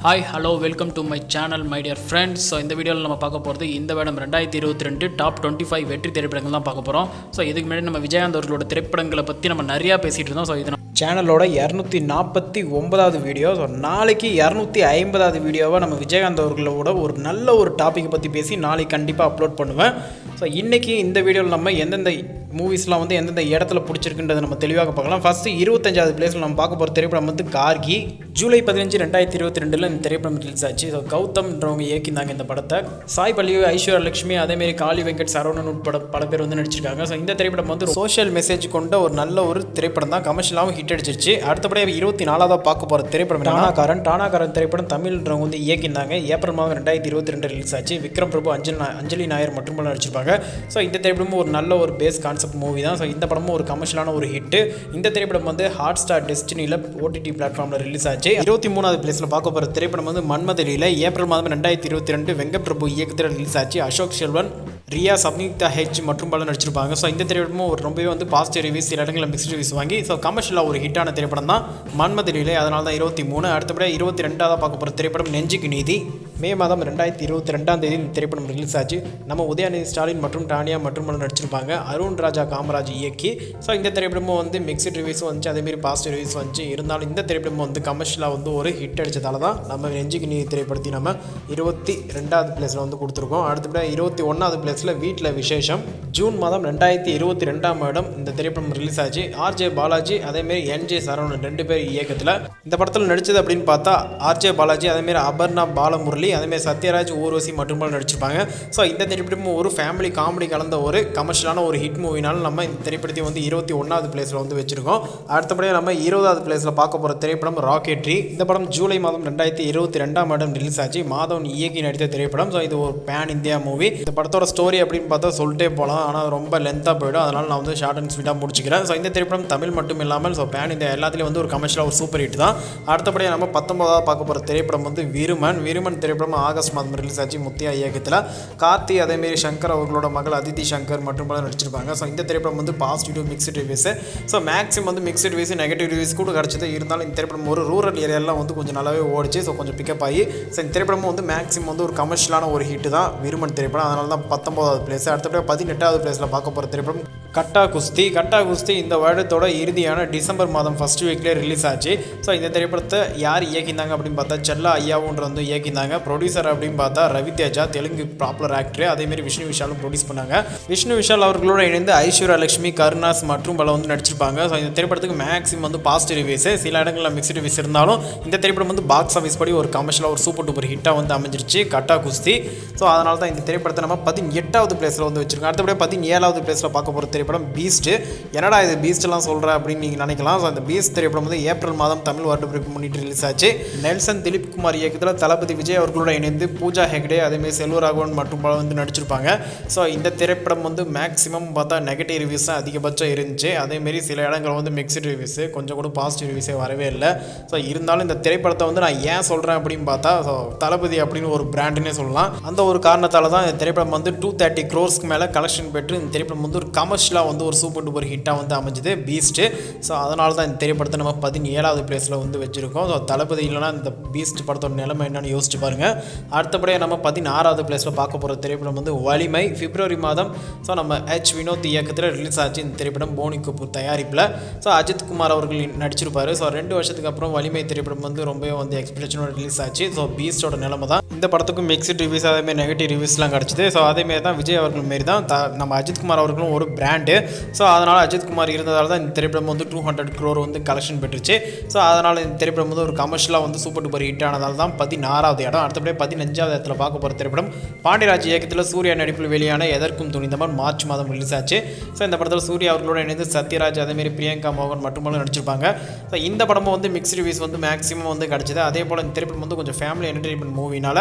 Hi hello welcome to my channel my dear friends so இந்த வீடியோவில் நம்ம பார்க்க போகிறது இந்த வேடம் ரெண்டாயிரத்தி இருபத்தி ரெண்டு டாப் டுவெண்ட்டி ஃபைவ் வெற்றி திரைப்படங்கள் தான் பார்க்க போகிறோம் ஸோ இதுக்கு முன்னாடி நம்ம விஜயகாந்த் அவர்களோட திரைப்படங்களை பற்றி நம்ம நிறையா பேசிகிட்டு இருந்தோம். ஸோ இது சேனலோட இரநூத்தி நாற்பத்தி ஒன்பதாவது வீடியோ ஸோ நாளைக்கு இரநூத்தி ஐம்பதாவது வீடியோவை நம்ம விஜயகாந்த் அவர்களோட ஒரு நல்ல ஒரு டாப்பிக்கை பற்றி பேசி நாளைக்கு கண்டிப்பாக அப்லோட் பண்ணுவேன். ஸோ இன்றைக்கி இந்த வீடியோவில் நம்ம எந்தெந்த மூவிஸ்லாம் வந்து எந்தெந்த இடத்துல பிடிச்சிருக்குன்றதை நம்ம தெளிவாக பார்க்கலாம். ஃபஸ்ட்டு இருபத்தஞ்சாவது பிளேஸில் நம்ம பார்க்க போகிற திரைப்படம் வந்து கார்கி. ஜூலை பதினஞ்சு ரெண்டாயிரத்தி இருபத்தி ரெண்டில் இந்த திரைப்படம் ரிலீஸ் ஆச்சு. ஸோ கௌதம்ன்றவங்க இயக்கினாங்க இந்த படத்தை. சாய் பள்ளி ஐஸ்வர்யா லட்சுமி அதேமாரி காளி வெங்கட் சரவணன் உட்பட பல பேர் வந்து நடிச்சிருக்காங்க. ஸோ இந்த திரைப்படம் வந்து சோஷியல் மெசேஜ் கொண்ட ஒரு நல்ல ஒரு திரைப்படம் தான் கமர்ஷியலாகவும் ஹிட் அடிச்சிருச்சு அடுத்தபடியாக இருபத்தி நாலாவதாக பார்க்க போகிற திரைப்படம் டானாகாரன் டானாகாரன் திரைப்படம் தமிழ்ன்றவங்க வந்து இயக்கியிருந்தாங்க. ஏப்ரல் மாதம் ரெண்டாயிரத்தி இருபத்தி ரெண்டு ரிலீஸ் ஆச்சு. விக்ரம் பிரபு அஞ்சலி அஞ்சலி நாயர் மற்றும் நடிச்சிருப்பாங்க. ஸோ இந்த திரைப்படமும் ஒரு நல்ல ஒரு பேஸ் கான்செப்ட் மூவி தான். ஸோ இந்த படமும் ஒரு கமர்ஷியலான ஒரு ஹிட்டு இந்த திரைப்படம் வந்து ஹாட் ஸ்டார் டெஸ்டினியில் ஓடிடி பிளாட்ஃபார்மில் ரிலீஸ் ஆச்சு. இருபத்தி மூணாவது பிளேஸில் பார்க்க போகிற திரைப்படம் வந்து மன்மதலியில் ஏப்ரல் மாதம் ரெண்டாயிரத்தி இருபத்தி ரெண்டு வெங்கப்பிரபு இயக்கத்தில் ரிலீஸ் ஆச்சு. அசோக் செல்வன் ரியா சப்யுக்தா ஹெச் மற்றும் பலர் நடிச்சிருப்பாங்க. ஸோ இந்த திரைப்படமும் ஒரு ரொம்பவே வந்து பாசிட்டிவ் ரிவ்யூஸ் சில இடங்களில் மிக்ஸ்ட் ரிவ்யூஸ் வாங்கி ஸோ கமர்ஷியலாக ஒரு ஹிட்டான திரைப்படம் தான் மன்மதிலே அதனால தான் இருபத்தி மூணு. அடுத்தபடியாக இருபத்தி ரெண்டாவது பார்க்க போகிற திரைப்படம் நெஞ்சுக்கு நீதி. மே மாதம் ரெண்டாயிரத்தி இருபத்தி ரெண்டாம் தேதி இந்த திரைப்படம் ரிலீஸ் ஆச்சு. நம்ம உதயநிதி ஸ்டாலின் மற்றும் டானியா மற்றும் நடிச்சிருப்பாங்க. அருண் ராஜா காமராஜ் இயக்கி. ஸோ இந்த திரைப்படமும் வந்து மிக்சட் ரிவ்யூஸ் வந்துச்சு. அதேமாரி பாசிட்டிவ் ரிவ்யூஸ் வந்துச்சு. இருந்தாலும் இந்த திரைப்படமும் வந்து கமர்ஷியலாக வந்து ஒரு ஹிட் அடித்ததால தான் நம்ம நெஞ்சுக்கு நீதி திரைப்படத்தை நம்ம இருபத்தி ரெண்டாவது பிளேஸில் வந்து கொடுத்துருக்கோம். அடுத்தபடியாக இருபத்தி ஒன்றாவது பிளேஸில் வீட்டில் விசேஷம். ஜூன் மாதம் ரெண்டாயிரத்தி இருபத்தி ரெண்டாம் வருடம் இந்த திரைப்படம் ரிலீஸ் ஆச்சு. ஆர்ஜே பாலாஜி அதேமாரி என்ஜே சரவணன் ரெண்டு பேர் இயக்கத்தில் இந்த படத்தில் நடித்தது அப்படின்னு பார்த்தா ஆர்ஜே பாலாஜி அதேமாரி அபர்ணா பாலமுரளி அதேமாரி சத்யராஜ் ஊர்வசி மற்றும் பலர் நடிச்சிருப்பாங்க. ஸோ இந்த திரைப்படமும் ஒரு ஃபேமிலி காமெடி கலந்த ஒரு கமர்ஷியலான ஒரு ஹிட் மூவினால நம்ம இந்த திரைப்படத்தை வந்து இருபத்தி ஒன்றாவது பிளேஸில் வந்து வச்சுருக்கோம். அடுத்தபடியாக நம்ம இருபதாவது பிளேஸில் பார்க்க போகிற திரைப்படம் ராக்கெட்ரி இந்த படம் ஜூலை மாதம் ரெண்டாயிரத்தி இருபத்தி ரெண்டாம் ஆண்டு ரிலீஸ் ஆச்சு. மாதவன் இயக்கி நடித்த திரைப்படம். ஸோ இது ஒரு பேன் இந்தியா மூவி இந்த படத்தோட ஸ்டோரி அப்படின்னு பார்த்தா சொல்லிட்டே போகலாம் ஆனால் ரொம்ப லென்த்தாக போயிடும். அதனால் நான் வந்து ஷார்ட் அண்ட் ஸ்வீட்டாக முடிச்சுக்கிறேன். ஸோ இந்த திரைப்படம் தமிழ் மட்டும் இல்லாமல் ஸோ பேன் இந்தியா எல்லாத்துலேயும் வந்து ஒரு கமர்ஷியலாக ஒரு சூப்பர் ஹிட் தான். அடுத்தபடியாக நம்ம பத்தொன்பதாவது பார்க்க போகிற திரைப்படம் வந்து விருமன். விருமன் திரைப்படம் ஆகஸ்ட் மாதம் ரிலீஸ் ஆச்சு முத்தியா இயக்கத்தில். கார்த்தி அதேமாரி சங்கர் அவர்களோட மகள் அதித்தி சங்கர் மற்றும் பலர் நடிச்சிருப்பாங்க. ஸோ இந்த திரைப்படம் வந்து positive mixed reviews so maximum வந்து மிக்ஸ்டு ரிவ்யூஸ் நெகட்டிவ் ரிவ்யூஸ் கூட கிடச்சது. இருந்தாலும் இந்த திரைப்படம் ஒரு ரூரல் ஏரியாலாம் வந்து கொஞ்சம் நல்லாவே ஓடிச்சு. ஸோ கொஞ்சம் பிக்கப் ஆகி. ஸோ இந்த திரைப்படமும் வந்து மேக்ஸிமம் வந்து ஒரு கமர்ஷியலான ஒரு ஹிட் தான் விருமன் திரைப்படம். அதனால தான் பத்தொன்பதாவது பிளேஸ் அடுத்தபடியாக பதினெட்டாவது பிளேஸில் பார்க்க போகிற திரைப்படம் கட்டா குஸ்தி. கட்டா குஸ்தி இந்த வருடத்தோட இறுதியான டிசம்பர் மாதம் ஃபஸ்ட் வீக்லேயே ரிலீஸ் ஆச்சு. ஸோ இந்த திரைப்படத்தை யார் இயக்கினாங்க அப்படின்னு பார்த்தா செல்லா ஐயாவுன்ற வந்து இயக்கினாங்க. ப்ரொடியூசர் அப்படின்னு பார்த்தா ரவி தேஜா தெலுங்கு பாப்புலர் ஆக்டர் அதேமாரி விஷ்ணு விஷாலும் ப்ரொடியூஸ் பண்ணாங்க. விஷ்ணு விஷால் அவர்களோட இணைந்து ஐஸ்வர்யா லட்சுமி கருணாஸ் மற்றும் பல வந்து நடிச்சிருப்பாங்க. ஸோ இந்த திரைப்படத்துக்கு மேக்ஸிமம் வந்து பாசிட்டிவ் ரிவ்யூஸ் சில இடங்களில் மிக்ஸ்டு ரிவ்யூஸ் இருந்தாலும் இந்த திரைப்படம் வந்து பாக்ஸ் ஆஃபீஸ் படி ஒரு கமர்ஷியலாக ஒரு சூப்பர் டூப்பர் ஹிட்டாக வந்து அமைஞ்சிருச்சு. கட்டா குஸ்தி. ஸோ அதனால தான் இந்த திரைப்படத்தை நம்ம பதினெட்டாவது பிளேஸில் வந்து வச்சிருக்கோம். அடுத்தபடியாக பதினேழாவது பிளேஸில் பார்க்க போகிற திரைப்படம் பீஸ்ட் என்னடா இது பீஸ்ட்லாம் சொல்கிற அப்படின்னு நீங்கள் நினைக்கலாம். ஸோ அந்த பிஎஸ் திரைப்படம் வந்து ஏப்ரல் மாதம் தமிழ் வருடப்பிறப்பு முன்னிட்டு ரிலீஸ் ஆச்சு. நெல்சன் திலீப் குமார் இயக்கத்தில் தளபதி விஜய் அவர்களோட இணைந்து பூஜா ஹெக்டே அதேமாரி செல்வராகவன் மற்றும் பல வந்து நடிச்சிருப்பாங்க. ஸோ இந்த திரைப்படம் வந்து மேக்ஸிமம் பார்த்தா நெகட்டிவ் ரிவ்யூஸ் தான் அதிகபட்சம் இருந்துச்சு. அதேமாரி சில இடங்கள் வந்து மிக்ஸ்டு ரிவ்யூஸ் கொஞ்சம் கூட பாசிட்டிவ் ரிவ்யூஸே வரவே இல்லை. ஸோ இருந்தாலும் இந்த திரைப்படத்தை வந்து நான் ஏன் சொல்கிறேன் அப்படின்னு பார்த்தா ஸோ தளபதி அப்படின்னு ஒரு பிராண்டுன்னே சொல்லலாம். அந்த ஒரு காரணத்தால் தான் இந்த திரைப்படம் வந்து டூ தேர்ட்டி க்ரோர்ஸ்க்கு மேலே கலெக்ஷன் பெற்று இந்த திரைப்படம் வந்து ஒரு கமர்ஷியலாக வந்து ஒரு சூப்பர் டூப்பர் ஹிட்டாக வந்து அமைஞ்சது பீஸ்ட்டு ஸோ அதனால் தான் இந்த திரைப்படத்தை நம்ம பதினேழாவது பிளேஸில் வந்து வச்சுருக்கோம். ஸோ தளபதி இல்லைனா இந்த பீஸ்ட் படத்தோட நிலைமை என்னன்னு யோசிச்சு பாருங்கள் அடுத்தபடியாக நம்ம பதினாறாவது பிளேஸில் பார்க்க போகிற திரைப்படம் வந்து வலிமை. பிப்ரவரி மாதம் ஸோ நம்ம ஹெச் வினோத் இயக்கத்தில் ரிலீஸ் ஆச்சு. இந்த திரைப்படம் போனி கபூர் தயாரிப்பில். ஸோ அஜித் குமார் அவர்கள் நடிச்சிருப்பார். ஸோ ரெண்டு வருஷத்துக்கு அப்புறம் வலிமை திரைப்படம் வந்து ரொம்பவே வந்து எக்ஸ்பெக்டேஷனோட ரிலீஸ் ஆச்சு. ஸோ பீஸ்டோட நிலைமை தான். இந்த படத்துக்கும் மிக்ஸ்ட் ரிவ்யூஸ் அதேமாதிரி நெகட்டிவ் ரிவ்யூஸ்லாம் கிடச்சிது. ஸோ அதேமாரி தான் விஜய் அவர்கள் மாரி தான் த நம்ம அஜித் குமார் அவர்களும் ஒரு பிராண்டு ஸோ அதனால் அஜித் குமார் இருந்ததால் தான் இந்த திரைப்படம் வந்து டூ ஹண்ட்ரட் க்ரோர் வந்து கலெக்ஷன் பெற்றுச்சு. ஸோ அதனால் இந்த திரைப்படம் வந்து ஒரு கமர்ஷியலாக வந்து சூப்பர் டூப்பர் ஹிட் ஆனதால் தான் பதினாறாவது இடம். அடுத்தபடியே பதினஞ்சாவது இடத்துல பார்க்க போகிற திரைப்படம் பாண்டியராஜ் இயக்கத்தில் சூர்யா நடிப்பில் வெளியான எதற்கும் துணிந்தவன் மார்ச் மாதம் ரிலீஸ் ஆச்சு. ஸோ இந்த படத்தில் சூர்யா அவர்களோட இணைந்து சத்யராஜ் அதேமாரி பிரியங்கா மோகன் மற்றும் நடிச்சிருப்பாங்க. ஸோ இந்த படமும் வந்து மிக்ஸ் ரிவ்யூஸ் வந்து மேக்ஸிமம் வந்து கிடச்சிது. அதே போல் இந்த திரைப்படம் வந்து கொஞ்சம் ஃபேமிலி என்டர்டைன்மெண்ட் மூவினால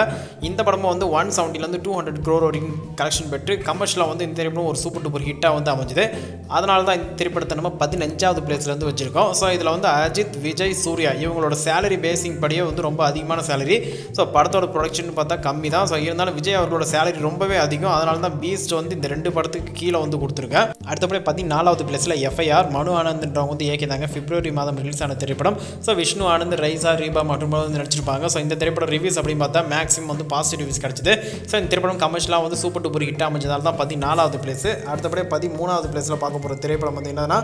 இந்த படமும் வந்து ஒன் செவன்ட்டிலேருந்து டூ ஹண்ட்ரட் க்ரோர் வரைக்கும் கலெக்ஷன் பெற்று கமர்ஷியலாக வந்து இந்த திரைப்படம் ஒரு சூப்பர் டூப்பர் ஹிட்டாக வந்து அமைஞ்சுது. அதனால தான் இந்த திரைப்படத்தை நம்ம பதினஞ்சாவது பிளேஸ்லேருந்து வச்சு முடிஞ்சிருக்கோம் ஸோ இதில் வந்து அஜித் விஜய் சூர்யா இவங்களோட சேலரி பேசிங் படியே வந்து ரொம்ப அதிகமான சேலரி ஸோ படத்தோட ப்ரொடக்ஷன் பார்த்தா கம்மி தான். ஸோ இருந்தாலும் விஜய் அவர்களோட சேலரி ரொம்பவே அதிகம். அதனால தான் பீஸ்ட் வந்து இந்த ரெண்டு படத்துக்கு கீழே வந்து கொடுத்துருக்கேன். அடுத்தபடி பார்த்தீங்கன்னா நாலாவது பிளேஸில் எஃப்ஐஆர் மனு ஆனந்த்ன்றவங்க வந்து இயக்கியிருந்தாங்க பிப்ரவரி மாதம் ரிலீஸ் ஆன திரைப்படம். ஸோ விஷ்ணு ஆனந்த் ரைசா ரீபா மற்றும் வந்து நடிச்சிருப்பாங்க. ஸோ இந்த திரைப்படம் ரிவ்யூஸ் அப்படின்னு பார்த்தா மேக்ஸிமம் வந்து பாசிட்டிவ் ரிவ்யூஸ் கிடச்சிது. ஸோ இந்த திரைப்படம் கமர்ஷியலாக வந்து சூப்பர் டூப்பர் ஹிட் அமைஞ்சதால தான் பதினாலாவது பிளேஸ் அடுத்தபடி பதி மூணாவது பிளேஸில் பார்க்க போகிற திரைப்படம் வந்து என்னன்னா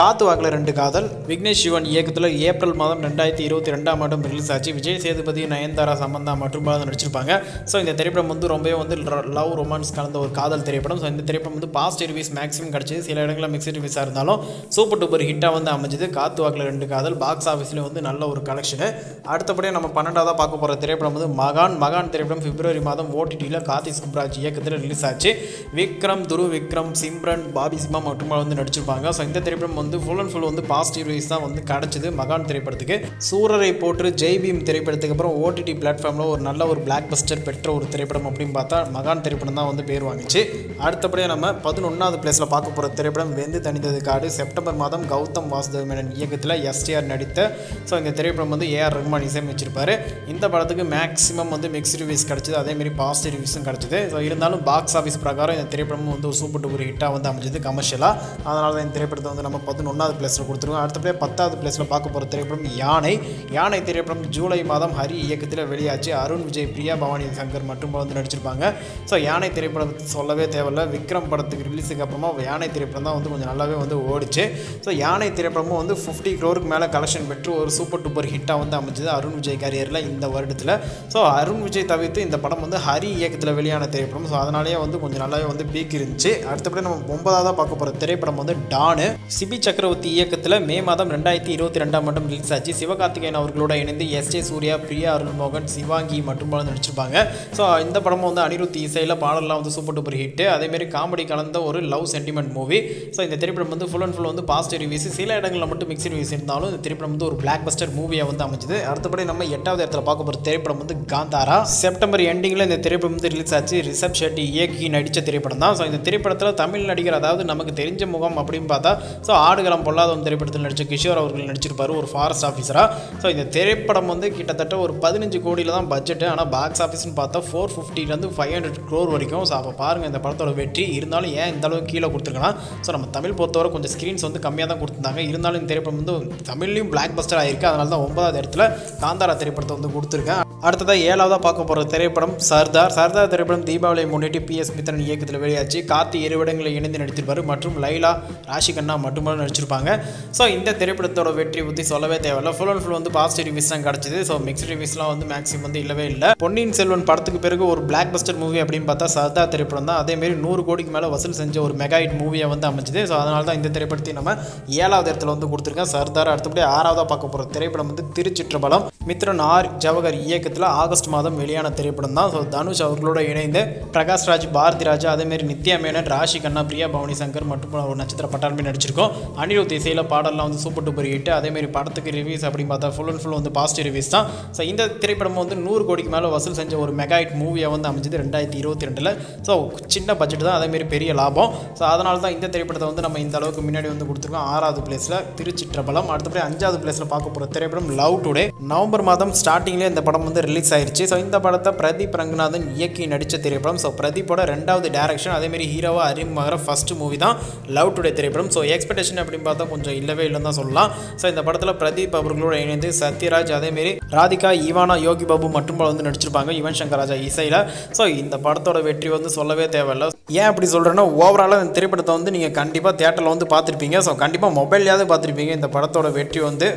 காத்து வாக்கில் ரெண்டு காதல். விக்னேஷ் சிவன் இயக்கத்தில் ஏப்ரல் மாதம் ரெண்டாயிரத்தி இருபத்தி ரெண்டாம் ஆண்டும் ரிலீஸ் ஆச்சு. விஜய் சேதுபதி நயன்தாரா சம்பந்தா மற்றும் பலர் நடிச்சிருப்பாங்க. ஸோ இந்த திரைப்படம் வந்து ரொம்பவே வந்து லவ் ரொமான்ஸ் கலந்த ஒரு காதல் திரைப்படம். ஸோ இந்த திரைப்படம் வந்து பாஸ்ட் ரிவ்யூஸ் மேக்ஸிமம் கிடச்சிது. சில இடங்களில் மிக்சட் ரிவ்யூஸாக இருந்தாலும் சூப்பர் டூப்பர் ஹிட்டாக வந்து அமைஞ்சது. காத்து வாக்கில் ரெண்டு காதல் பாக்ஸ் ஆஃபீஸ்லேயும் வந்து நல்ல ஒரு கலெக்ஷனு அடுத்தபடியாக நம்ம பன்னெண்டாவதாக பார்க்க போகிற திரைப்படம் வந்து மகான். மகான் திரைப்படம் பிப்ரவரி மாதம் ஓடிடியில் கார்த்தி சுப்ராஜ் இயக்கத்தில் ரிலீஸ் ஆச்சு. விக்ரம் துரு விக்ரம் சிம்ரன் பாபி சிம்மா மற்றும் வந்து நடிச்சிருப்பாங்க. ஸோ இந்த திரைப்படம் வந்து ஃபுல் அண்ட் ஃபுல் வந்து பாசிட்டிவ் ரிவ்யூஸ் தான் வந்து கிடச்சிது மகான் திரைப்படத்துக்கு. சூரரை போட்டு ஜெய் பீம் திரைப்படத்துக்கு அப்புறம் ஓடிடி பிளாட்ஃபார்மில் ஒரு நல்ல ஒரு பிளாக் பஸ்டர் பெற்ற ஒரு திரைப்படம் அப்படின்னு பார்த்தா மகான் திரைப்படம் தான் வந்து பேர் வாங்கிச்சு. அடுத்தபடியாக நம்ம பதினொன்றாவது பிளேஸில் பார்க்க போகிற திரைப்படம் வெந்து தனித்தது காடு. செப்டம்பர் மாதம் கௌதம் வாசுதேவ் மேனன் இயக்கத்தில் எஸ்டிஆர் நடித்த ஸோ இந்த திரைப்படம் வந்து ஏஆர் ரஹ்மான் இசையமைச்சிருப்பார். இந்த படத்துக்கு மேக்ஸிமம் வந்து மிக்ஸ் ரிவ்யூஸ் கிடச்சிது. அதேமாரி பாசிட்டிவ் ரிவ்யூஸும் கிடச்சிது. ஸோ இருந்தாலும் பாக்ஸ் ஆஃபீஸ் பிரகாரம் இந்த திரைப்படமும் வந்து ஒரு சூப்பர் டூப்பர் ஹிட்டாக வந்து அமைஞ்சது கமர்ஷியலாக அதனால தான் இந்த திரைப்படத்தை வந்து நம்ம பதினொன்றாவது பிளேஸில் கொடுத்துருவோம் அடுத்தபடியே பத்தாவது பிளேஸில் பார்க்க போகிற திரைப்படம் யானை. யானை திரைப்படம் ஜூலை மாதம் ஹரி இயக்கத்தில் வெளியாச்சு. அருண் விஜய் பிரியா பவானி சங்கர் மற்றும் வந்து நடிச்சிருப்பாங்க. ஸோ யானை திரைப்படம் சொல்லவே தேவையில்ல. விக்ரம் படத்துக்கு ரிலீஸுக்கு அப்புறமா யானை திரைப்படம் தான் வந்து கொஞ்சம் நல்லாவே வந்து ஓடிச்சு. ஸோ யானை திரைப்படமும் வந்து ஃபிஃப்டி க்ரோருக்கு மேலே கலெக்ஷன் பெற்று ஒரு சூப்பர் டூப்பர் ஹிட்டாக வந்து அமைஞ்சது அருண் விஜய் கரியரில் இந்த வருடத்தில். ஸோ அருண் விஜய் தவிர்த்து இந்த படம் வந்து ஹரி இயக்கத்தில் வெளியான திரைப்படம். ஸோ அதனாலேயே வந்து கொஞ்சம் நல்லாவே வந்து பீக் இருந்துச்சு. அடுத்தபடி நம்ம ஒன்பதாவது பார்க்க போகிற திரைப்படம் வந்து டானு. சிபி சக்கரவர்த்தி இயக்கத்தில் மே மாதம் ரெண்டாயிரத்தி இருபத்தி ரெண்டாம் ஆண்டும் ரிலீஸ் ஆச்சு. சிவகார்த்திகேயன் அவர்களோட இணைந்து எஸ் ஜே சூர்யா பிரியா அருள்மோகன் சிவாங்கி மற்றும் பலர் நடிச்சிருப்பாங்க. ஸோ இந்த படமும் வந்து அனிருத் இசையில் பாடலாம் வந்து சூப்பர் டூப்பர் ஹிட் அதேமாரி காமெடி கலந்த ஒரு லவ் சென்டிமெண்ட் மூவி ஸோ இந்த திரைப்படம் வந்து ஃபுல் அண்ட் ஃபுல் வந்து பாசிட்டிவ் ரிவ்யூஸ் சில இடங்களில் மட்டும் மிக்சட் ரிவ்யூஸ் இருந்தாலும் இந்த திரைப்படம் வந்து ஒரு பிளாக் பஸ்டர் மூவியாக வந்து அமைஞ்சது. அடுத்தபடி நம்ம எட்டாவது இடத்துல பார்க்க போகிற திரைப்படம் வந்து காந்தாரா. செப்டம்பர் எண்டிங்கில் இந்த திரைப்படம் வந்து ரிலீஸ் ஆச்சு. ரிஷப் ஷெட்டி இயக்கி நடித்த திரைப்படம் தான் ஸோ இந்த திரைப்படத்தில் தமிழ் நடிகர் அதாவது நமக்கு தெரிஞ்ச முகம் அப்படின்னு பார்த்தா ஸோ ஆடுகளம் பொல்லாதவன் படத்தில் நடித்த கிஷோர் அவர்கள் நடிச்சிருப்பார் ஒரு ஃபாரஸ்ட் ஆஃபீஸராக ஸோ இந்த திரைப்படம் வந்து கிட்டத்தட்ட ஒரு பதினஞ்சு கோடியில் தான் பட்ஜெட் ஆனால் பாக்ஸ் ஆஃபீஸ்னு பார்த்தா ஃபோர் ஃபிஃப்டிலேருந்து ஃபைவ் ஹண்ட்ரட் க்ரோர் வரைக்கும். ஸோ அப்போ பாருங்கள் இந்த படத்தோட வெற்றி. இருந்தாலும் ஏன் இந்த அளவுக்கு கீழே கொடுத்துருக்கலாம்? ஸோ நம்ம தமிழ் பொறுத்தவரை கொஞ்சம் ஸ்க்ரீன்ஸ் வந்து கம்மியாக தான் கொடுத்துருந்தாங்க. இருந்தாலும் இந்த திரைப்படம் வந்து தமிழ்லையும் பிளாக் பஸ்டர் ஆயிருக்கு. அதனால தான் ஒன்பதாவது இடத்துல காந்தாரா திரைப்படத்தை வந்து கொடுத்துருக்கேன். அடுத்ததாக ஏழாவதாக பார்க்க போகிற திரைப்படம் சர்தார். சர்தார் திரைப்படம் தீபாவளியை முன்னிட்டு பி. எஸ். மித்ரன் இயக்கத்தில் வெளியாச்சு. கார்த்தி இருவிடங்களில் இணைந்து நடித்திருப்பார். மற்றும் லைலா ராஷி கண்ணா மட்டுமே நடிச்சிருப்பாங்க. ஸோ இந்த திரைப்படத்தோட வெற்றி பற்றி சொல்லவே தேவையில்ல. ஃபுல் அண்ட் ஃபுல் வந்து பாசிட்டிவ் ரிவ்யூஸ் தான் கிடச்சிது. ஸோ மிக்ஸ் ரிவ்யூஸ்லாம் வந்து மேக்ஸிமம் வந்து இல்லவே இல்லை. பொன்னியின் செல்வன் படத்துக்கு பிறகு ஒரு பிளாக் பஸ்டர் மூவி அப்படின்னு பார்த்தா சர்தார் திரைப்படம் தான். அதேமாரி நூறு கோடிக்கு மேலே வசூல் செஞ்ச ஒரு மெகா ஹிட் மூவியை வந்து அமைஞ்சுது. ஸோ அதனால தான் இந்த திரைப்படத்தை நம்ம ஏழாவது இடத்துல வந்து கொடுத்துருக்கேன் சர்தார் அடுத்தபடி ஆறாவதாக பார்க்க போகிற திரைப்படம் வந்து திருச்சிற்றபலம் மித்ரன் ஆர் ஜவஹர் இயக்கத்தில் ஆகஸ்ட் மாதம் வெளியான திரைப்படம் தான். ஸோ தனுஷ் அவர்களோட இணைந்து பிரகாஷ் ராஜ் பாரதி ராஜா அதேமாரி நித்யா மேனன் ராஷி கண்ணா பிரியா பவானி சங்கர் மற்றும் ஒரு நட்சத்திர பட்டாளமே நடிச்சிருக்கோம். அனிருத் இசையில் பாடலாம் வந்து சூப்பர் டூப்பர் ஹிட் அதேமாரி படத்துக்கு ரிவ்யூஸ் அப்படின்னு பார்த்தா ஃபுல் அண்ட் ஃபுல் வந்து பாசிட்டிவ் ரிவ்யூஸ் தான். ஸோ இந்த திரைப்படம் வந்து நூறு கோடிக்கு மேலே வசூல் செஞ்ச ஒரு மெகா ஹிட் மூவியாக வந்து அமைஞ்சது ரெண்டாயிரத்தி இருபத்தி ரெண்டில் ஸோ சின்ன பட்ஜெட் தான் அதேமாரி பெரிய லாபம். ஸோ அதனால தான் இந்த திரைப்படத்தை வந்து நம்ம இந்த அளவுக்கு முன்னாடி வந்து கொடுத்துருக்கோம். ஆறாவது பிளேஸில் திருச்சிற்றபலம் அடுத்தபடி அஞ்சாவது பிளேஸில் பார்க்க போகிற திரைப்படம் லவ் டுடே நவம்பர் மாதம் ஸ்டார்டிங்லேயே இந்த படம் வந்து ரிலீஸ் ஆயிடுச்சு ஸோ இந்த படத்தை பிரதீப் ரங்கநாதன் இயக்கி நடித்த திரைப்படம். ஸோ பிரதீப்போட ரெண்டாவது டேரக்ஷன் அதேமாரி ஹீரோவாக அறிமுகமாகிற ஃபர்ஸ்ட் மூவி தான் லவ் டுடே திரைப்படம். ஸோ எக்ஸ்பெக்டேஷன் அப்படின்னு பார்த்தா கொஞ்சம் இல்லவே இல்லைன்னு தான் சொல்லலாம். ஸோ இந்த படத்தில் பிரதீப் அவர்களோட இணைந்து சத்யராஜ் அதேமாரி ராதிகா ஈவானா யோகி பாபு மற்றும் போல வந்து நடிச்சிருப்பாங்க. யுவன் சங்கர் ராஜா இசையில். ஸோ இந்த படத்தோட வெற்றி வந்து சொல்லவே தேவையில்லை. ஏன் அப்படி சொல்கிறேன்னா ஓவராலாக இந்த திரைப்படத்தை வந்து நீங்கள் கண்டிப்பாக தேட்டரில் வந்து பார்த்துருப்பீங்க. ஸோ கண்டிப்பாக மொபைல்லையாவது பார்த்துருப்பீங்க. இந்த படத்தோட வெற்றி வந்து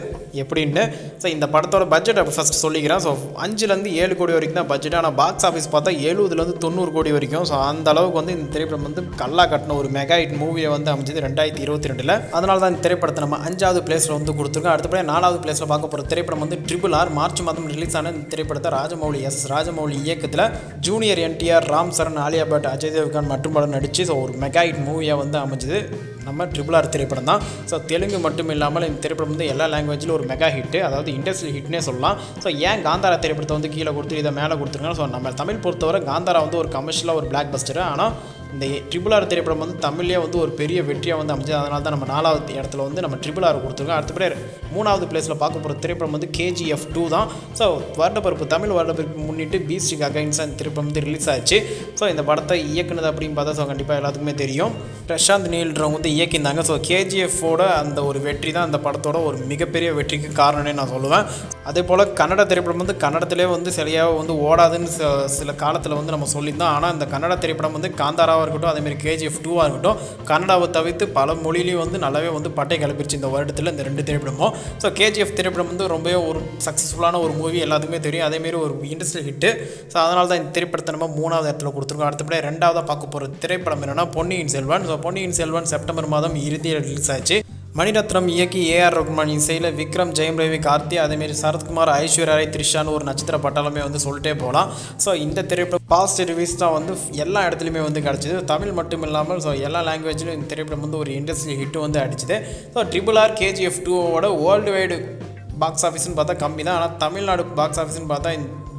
எப்படின்னு. ஸோ இந்த படத்தோட பட்ஜெட் அப்போ ஃபஸ்ட் சொல்லிக்கிறேன். ஸோ அஞ்சுலேருந்து ஏழு கோடி வரைக்கும் தான் பட்ஜெட் ஆனால் பாக்ஸ் ஆஃபீஸ் பார்த்தா எழுபதுலேருந்து தொண்ணூறு கோடி வரைக்கும். ஸோ அந்த அளவுக்கு வந்து இந்த திரைப்படம் வந்து கல்லா கட்டின ஒரு மெகா ஹிட் மூவியை வந்து அமைஞ்சது ரெண்டாயிரத்தி இருபத்தி ரெண்டில். அதனால தான் இந்த திரைப்படத்தை நம்ம அஞ்சாவது பிளேஸில் வந்து கொடுத்துருக்கோம். அடுத்தபடியாக நாலாவது பிளேஸில் பார்க்க போகிற திரைப்படம் வந்து ட்ரிபிள் ஆர் மார்ச் மாதம் ரிலீஸ் ஆன இந்த திரைப்படத்தை ராஜமௌலி எஸ் ராஜமௌலி இயக்கத்தில் ஜூனியர் என்டிஆர் ராம் சரண் ஆலியா பட் அஜய் தேவ்கான் மற்றும் படம் நடித்து ஸோ ஒரு மெகா ஹிட் மூவியாக வந்து அமைஞ்சது. நம்ம ட்ரிபிள் ஆர் திரைப்படம் தான். ஸோ தெலுங்கு மட்டும் இல்லாமல் இந்த திரைப்படம் வந்து எல்லா லாங்குவேஜிலும் ஒரு மெகா ஹிட்டு அதாவது இண்டஸ்ட்ரியல் ஹிட்னே சொல்லலாம். ஸோ ஏன் காந்தாரா திரைப்படத்தை வந்து கீழே கொடுத்து இதை மேலே கொடுத்துருங்க ஸோ நம்ம தமிழ் பொறுத்தவரை காந்தாரா வந்து ஒரு கமர்ஷியலாக ஒரு பிளாக் பஸ்டர் ஆனால் இந்த ட்ரிபிள் ஆர் திரைப்படம் வந்து தமிழ்லேயே வந்து ஒரு பெரிய வெற்றியாக வந்து அமைஞ்சது. அதனால தான் நம்ம நாலாவது இடத்துல வந்து நம்ம ட்ரிபிள் ஆர் கொடுத்துருக்கோம். அடுத்த பேர் மூணாவது பிளேஸில் பார்க்க போகிற திரைப்படம் வந்து கேஜிஎஃப் டூ தான். ஸோ வருடப்பிறப்பு தமிழ் வருடப்பிறப்பு முன்னிட்டு பீஸ்டிக் அகைன்ஸ் திரைப்படம் வந்து ரிலீஸ் ஆச்சு. ஸோ இந்த படத்தை இயக்குனது அப்படின்னு பார்த்தா ஸோ கண்டிப்பாக எல்லாத்துக்குமே தெரியும். பிரசாந்த் நீல்றவங்க வந்து இயக்கியிருந்தாங்க. ஸோ கேஜிஎஃபோட அந்த ஒரு வெற்றி தான் அந்த படத்தோட ஒரு மிகப்பெரிய வெற்றிக்கு காரணம்னு நான் சொல்லுவேன். அதே போல் கன்னட திரைப்படம் வந்து கன்னடத்திலே வந்து சரியாக வந்து ஓடாதுன்னு ச- சில காலத்தில் வந்து நம்ம சொல்லியிருந்தோம். ஆனால் இந்த கன்னட திரைப்படம் வந்து படமாக இருக்கட்டும் அதேமாதிரி கேஜிஎஃப் டூவாக இருக்கட்டும் கன்னடாவை தவிர்த்து பல மொழியிலையும் வந்து நல்லாவே வந்து பட்டை கிளப்பிருச்சு இந்த வருடத்தில் இந்த ரெண்டு திரைப்படமும். ஸோ கேஜிஎஃப் திரைப்படம் வந்து ரொம்பவே ஒரு சக்ஸஸ்ஃபுல்லான ஒரு மூவி எல்லாத்துக்குமே தெரியும். அதேமாரி ஒரு இண்டஸ்ட்ரியல் ஹிட்டு ஸோ அதனால தான் இந்த திரைப்படத்தை நம்ம மூணாவது இடத்துல கொடுத்துருக்கோம். அடுத்தபடி ரெண்டாவதாக பார்க்க போகிற திரைப்படம் என்னென்னா பொன்னியின் செல்வன். ஸோ பொன்னியின் செல்வன் செப்டம்பர் மாதம் இறுதியில் ரிலீஸ் ஆச்சு. மணிரத்னம் இயக்கி ஏஆர் ரகுமான் இசையில் விக்ரம் ஜெயம் ரவி கார்த்தி அதேமாரி சரத்குமார் ஐஸ்வர்யா ராய் த்ரிஷான்னு ஒரு நட்சத்திர பட்டாலுமே வந்து சொல்லிட்டே போகலாம். ஸோ இந்த திரைப்படம் பாசிட்டிவ் ரிவ்யூஸ் தான் வந்து எல்லா இடத்துலையுமே வந்து கிடச்சிது. தமிழ் மட்டும் இல்லாமல் ஸோ எல்லா லாங்குவேஜ்லையும் இந்த திரைப்படம் வந்து ஒரு இண்டஸ்ட்ரி ஹிட் வந்து அடிச்சுது. ஸோ ட்ரிபிள் ஆர் கேஜிஎஃப் டூவோட வேர்ல்டு வைடு பாக்ஸ் ஆஃபீஸ்னு பார்த்தா கம்மி தான். ஆனால் தமிழ்நாடு பாக்ஸ் ஆஃபீஸ்னு பார்த்தா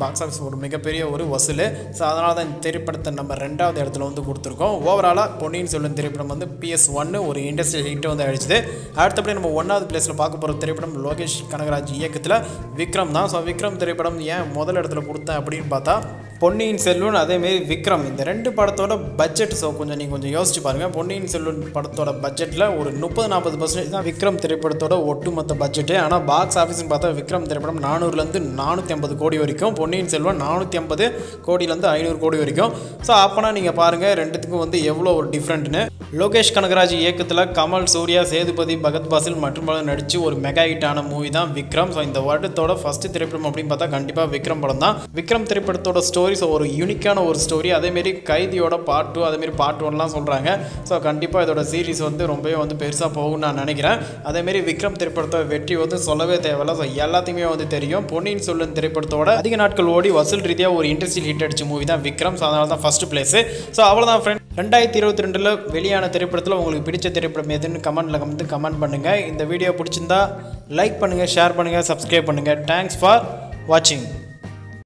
பாக்ஸ் ஆஃபீஸ் ஒரு மிகப்பெரிய ஒரு வசூல். ஸோ அதனால் தான் இந்த திரைப்படத்தை நம்ம ரெண்டாவது இடத்துல வந்து கொடுத்துருக்கோம். ஓவராலாக பொன்னியின் செல்வன் திரைப்படம் வந்து பிஎஸ் ஒன்று ஒரு இண்டஸ்ட்ரியல் ஹிட் வந்து அடிச்சுது அடுத்தபடி நம்ம ஒன்றாவது பிளேஸில் பார்க்க போகிற திரைப்படம் லோகேஷ் கனகராஜ் இயக்கத்தில் விக்ரம் தான். ஸோ விக்ரம் திரைப்படம் ஏன் முதல் இடத்துல கொடுத்தேன் அப்படின்னு பார்த்தா பொன்னியின் செல்வன் அதேமாரி விக்ரம். இந்த ரெண்டு படத்தோட பட்ஜெட் ஸோ கொஞ்சம் நீங்கள் கொஞ்சம் யோசிச்சு பாருங்கள் பொன்னியின் செல்வன் படத்தோட பட்ஜெட்டில் ஒரு முப்பது நாற்பது பர்சன்டேஜ் தான் விக்ரம் திரைப்படத்தோட ஒட்டுமொத்த பட்ஜெட்டு ஆனால் பாக்ஸ் ஆஃபீஸ்னு பார்த்தா விக்ரம் திரைப்படம் நானூறுலேருந்து நானூற்றி ஐம்பது கோடி வரைக்கும் பொன்னியின் செல்வன் நானூற்றி ஐம்பது கோடியிலேருந்து ஐநூறு கோடி வரைக்கும். ஸோ அப்போனா நீங்கள் பாருங்கள் ரெண்டுத்துக்கும் வந்து எவ்வளோ ஒரு டிஃப்ரெண்ட்னு லோகேஷ் கனகராஜ் இயக்கத்தில் கமல் சூர்யா சேதுபதி பகத் பாசில் மற்றும் பலர் நடித்து ஒரு மெகா ஹிட்டான மூவி தான் விக்ரம். ஸோ இந்த வருடத்தோட ஃபஸ்ட்டு திரைப்படம் அப்படின்னு பார்த்தா கண்டிப்பாக விக்ரம் படம் தான். விக்ரம் திரைப்படத்தோட ஸ்டோரி ஸோ ஒரு யூனிக்கான ஒரு ஸ்டோரி அதேமாரி கைதியோட பார்ட் டூ அதேமாரி பார்ட் ஒன்லாம் சொல்கிறாங்க ஸோ கண்டிப்பாக இதோட சீரிஸ் வந்து ரொம்பவே வந்து பெருசாக போகும்னு நான் நினைக்கிறேன். அதேமாரி விக்ரம் திரைப்படத்தோட வெற்றி வந்து சொல்லவே தேவையில்ல. ஸோ எல்லாத்தையுமே வந்து தெரியும். பொன்னியின் சொல்லும் திரைப்படத்தோட அதிக நாட்கள் ஓடி வசூல் ரீதியாக ஒரு இண்டஸ்ட்ரியல் ஹிட் அடிச்ச மூவி தான் விக்ரம். ஸோ அதனால தான் ஃபஸ்ட் பிளேஸ் ஸோ அவ்வளோதான் ஃப்ரெண்ட் ரெண்டாயிரத்தி இருபத்தி ரெண்டில் வெளியான திரைப்படத்தில் உங்களுக்கு பிடிச்ச திரைப்படம் எதுன்னு கமெண்ட்டில் வந்து கமெண்ட் பண்ணுங்கள் இந்த வீடியோ பிடிச்சிருந்தா லைக் பண்ணுங்கள் ஷேர் பண்ணுங்கள் சப்ஸ்கிரைப் பண்ணுங்கள் தேங்க்ஸ் ஃபார் வாட்சிங்